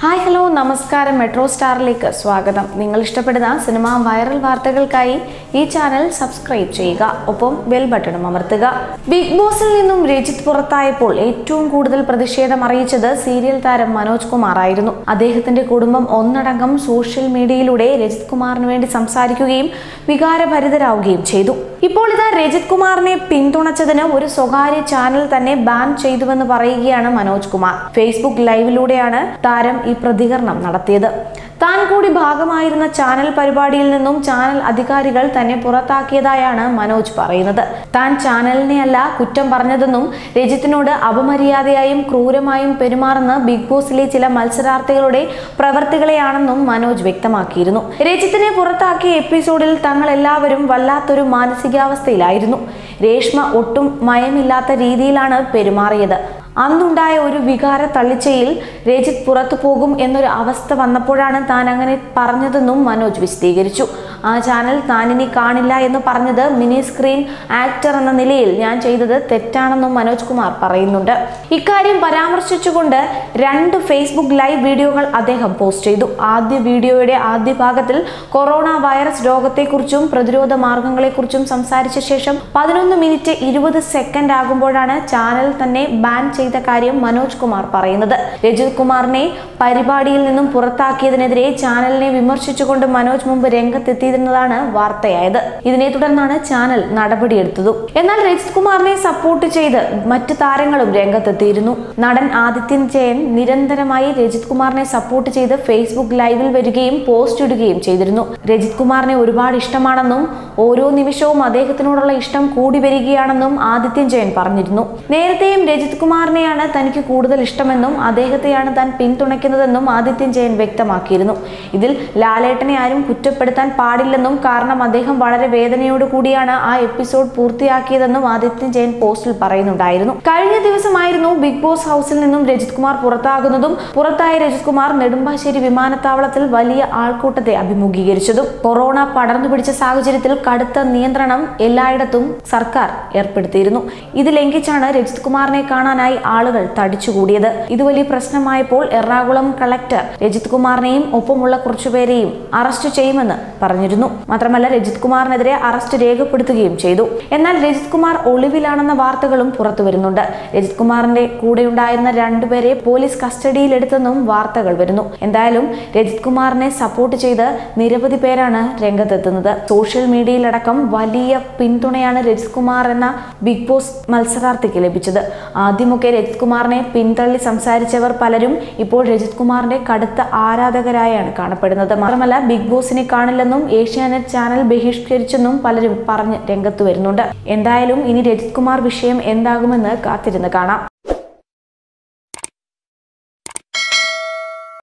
Hi hello നമസ്കാരം. Metro സ്റ്റാറിലേക്ക് സ്വാഗതം. നിങ്ങൾ ഇഷ്ടപ്പെടുന്ന സിനിമ വൈറൽ വാർത്തകൾക്കായി ഈ ചാനൽ സബ്സ്ക്രൈബ് ചെയ്യുക. ഒപ്പം ബെൽ ബട്ടണും അമർത്തുക. ബിഗ് ബോസിൽ നിന്നും രജിത് പുറത്തായപ്പോൾ ഏറ്റവും കൂടുതൽ പ്രതിഷേധം അറിയിച്ചത് സീരിയൽ താരം മനോജ് കുമാർ ആയിരുന്നു അദ്ദേഹത്തിന്റെ കുടുംബം ഒന്നടങ്കം സോഷ്യൽ മീഡിയയിലൂടെ രജിത് കുമാറിന് വേണ്ടി സംസാരിക്കുകയും വികാരഭരിതരാവുകയും ചെയ്തു. ഇപ്പോൾ ഇതാ രജിത് കുമാറിനെ പിന്തുണച്ചതിന് ഒരു സ്വകാര്യ ചാനൽ തന്നെ ബാൻ ചെയ്തുവെന്ന് പറയുകയാണ് മനോജ് കുമാർ. ഫേസ്ബുക്ക് ലൈവിലൂടെയാണ് താരം ഈ പ്രതികരണം നടത്തിയത്. താൻ കൂടി ഭാഗമായിരുന്ന ചാനൽ പരിപാടിയിൽ നിന്നും ചാനൽ അധികാരികൾ തന്നെ പുറത്താക്കിയതായാണ് മനോജ് പറയുന്നത്. താൻ ചാനലിനെ അല്ല കുറ്റം പറഞ്ഞതെന്നും രജിത്തിനോട് അപമര്യാദയായും ക്രൂരമായും പെരുമാറുന്ന ബിഗ് ബോസിലെ ചില മത്സരാർത്ഥികളുടെ പ്രവർത്തികളെയാണെന്നും മനോജ് വ്യക്തമാക്കിയിരുന്നു. രജിത്തിനെ പുറത്താക്കിയ എപ്പിസോഡിൽ തങ്ങൾ എല്ലാവരും വല്ലാത്തൊരു മാനസികാവസ്ഥയിലായിരുന്നു. രേഷ്മ ഒട്ടും മയമില്ലാത്ത രീതിയിലാണ് പെരുമാറിയത്. അന്നുണ്ടായ ഒരു വികാര തള്ളിച്ചയിൽ രജിത് പുറത്തു പോകും എന്നൊരു അവസ്ഥ വന്നപ്പോഴാണ് താൻ അങ്ങനെ പറഞ്ഞതെന്നും മനോജ് വിശദീകരിച്ചു. ആ ചാനൽ താനിനി കാണില്ല എന്ന് പറഞ്ഞത് മിനി സ്ക്രീൻ ആക്ടർ എന്ന നിലയിൽ ഞാൻ ചെയ്തത് തെറ്റാണെന്നും മനോജ് കുമാർ പറയുന്നുണ്ട്. ഇക്കാര്യം പരാമർശിച്ചുകൊണ്ട് രണ്ട് ഫേസ്ബുക്ക് ലൈവ് വീഡിയോകൾ അദ്ദേഹം പോസ്റ്റ് ചെയ്തു. ആദ്യ വീഡിയോയുടെ ആദ്യ ഭാഗത്തിൽ കൊറോണ വൈറസ് രോഗത്തെക്കുറിച്ചും പ്രതിരോധ മാർഗങ്ങളെക്കുറിച്ചും സംസാരിച്ച ശേഷം പതിനൊന്ന് മിനിറ്റ് ഇരുപത് സെക്കൻഡ് ആകുമ്പോഴാണ് ചാനൽ തന്നെ ബാൻ ചെയ്ത കാര്യം മനോജ് കുമാർ പറയുന്നത്. രജിത് കുമാറിനെ പരിപാടിയിൽ നിന്നും പുറത്താക്കിയതിനെതിരെ ചാനലിനെ വിമർശിച്ചുകൊണ്ട് മനോജ് മുമ്പ് രംഗത്തെത്തിയിരുന്നതാണ് വാർത്തയായത്. ഇതിനെ തുടർന്നാണ് ചാനൽ നടപടിയെടുത്തതും. എന്നാൽ രജിത് കുമാറിനെ സപ്പോർട്ട് ചെയ്ത് മറ്റ് താരങ്ങളും രംഗത്തെത്തിയിരുന്നു. നടൻ ആദിത്യൻ ജയൻ നിരന്തരമായി രജിത് കുമാറിനെ സപ്പോർട്ട് ചെയ്ത് ഫേസ്ബുക്ക് ലൈവിൽ വരികയും പോസ്റ്റ് ഇടുകയും ചെയ്തിരുന്നു. രജിത് കുമാറിനെ ഒരുപാട് ഇഷ്ടമാണെന്നും ഓരോ നിമിഷവും അദ്ദേഹത്തിനോടുള്ള ഇഷ്ടം കൂടി വരികയാണെന്നും ആദിത്യൻ ജയൻ പറഞ്ഞിരുന്നു. നേരത്തെയും രജിത് കുമാറിനെയാണ് തനിക്ക് കൂടുതൽ ഇഷ്ടമെന്നും അദ്ദേഹത്തെയാണ് താൻ പിന്തുണയ്ക്കുന്നതെന്നും ആദിത്യൻ ജയൻ വ്യക്തമാക്കിയിരുന്നു. ഇതിൽ ലാലേട്ടനെ ആരും കുറ്റപ്പെടുത്താൻ പാടില്ലെന്നും കാരണം അദ്ദേഹം വളരെ വേദനയോട് കൂടിയാണ് ആ എപ്പിസോഡ് പൂർത്തിയാക്കിയതെന്നും ആദിത്യൻ ജയൻ പോസ്റ്റിൽ പറയുന്നുണ്ടായിരുന്നു. കഴിഞ്ഞ ദിവസമായിരുന്നു ബിഗ് ബോസ് ഹൗസിൽ നിന്നും രജിത് കുമാർ പുറത്താകുന്നതും പുറത്തായ രജിത് കുമാർ നെടുമ്പാശ്ശേരി വിമാനത്താവളത്തിൽ വലിയ ആൾക്കൂട്ടത്തെ അഭിമുഖീകരിച്ചതും കൊറോണ പടർന്നു പിടിച്ച സാഹചര്യത്തിൽ കടുത്ത നിയന്ത്രണം എല്ലായിടത്തും സർക്കാർ ഏർപ്പെടുത്തിയിരുന്നു. ഇത് ലംഘിച്ചാണ് രജിത് കുമാറിനെ കാണാനായി ആളുകൾ തടിച്ചുകൂടിയത്. ഇത് വലിയ പ്രശ്നമായപ്പോൾ എറണാകുളം കളക്ടർ രജിത് കുമാറിനെയും ഒപ്പമുള്ള കുറച്ചുപേരെയും അറസ്റ്റ് ചെയ്യുമെന്ന് പറഞ്ഞിരുന്നു. മാത്രമല്ല രജിത് കുമാറിനെതിരെ അറസ്റ്റ് രേഖപ്പെടുത്തുകയും ചെയ്തു. എന്നാൽ രജിത് കുമാർ ഒളിവിലാണെന്ന വാർത്തകളും പുറത്തു വരുന്നുണ്ട്. രജിത് കുമാറിന്റെ കൂടെയുണ്ടായിരുന്ന രണ്ടുപേരെ പോലീസ് കസ്റ്റഡിയിലെടുത്തെന്നും വാർത്തകൾ വരുന്നു. എന്തായാലും രജിത് കുമാറിനെ സപ്പോർട്ട് ചെയ്ത് നിരവധി പേരാണ് രംഗത്തെത്തുന്നത്. സോഷ്യൽ മീഡിയയിലടക്കം വലിയ പിന്തുണയാണ് രജിത് കുമാർ എന്ന ബിഗ് ബോസ് മത്സരാർത്ഥിക്ക് ലഭിച്ചത്. ആദ്യമൊക്കെ രജിത് കുമാറിനെ പിന്തള്ളി സംസാരിച്ചവർ പലരും ഇപ്പോൾ രജിത് കുമാറിന്റെ കടുത്ത ആരാധകരായാണ് കാണപ്പെടുന്നത്. മാത്രമല്ല ബിഗ് ബോസിനെ കാണില്ലെന്നും ഏഷ്യാനെറ്റ് ചാനൽ ബഹിഷ്കരിച്ചെന്നും പലരും പറഞ്ഞ് രംഗത്ത് വരുന്നുണ്ട്. എന്തായാലും ഇനി രജിത് കുമാർ വിഷയം എന്താകുമെന്ന് കാത്തിരുന്ന് കാണാം.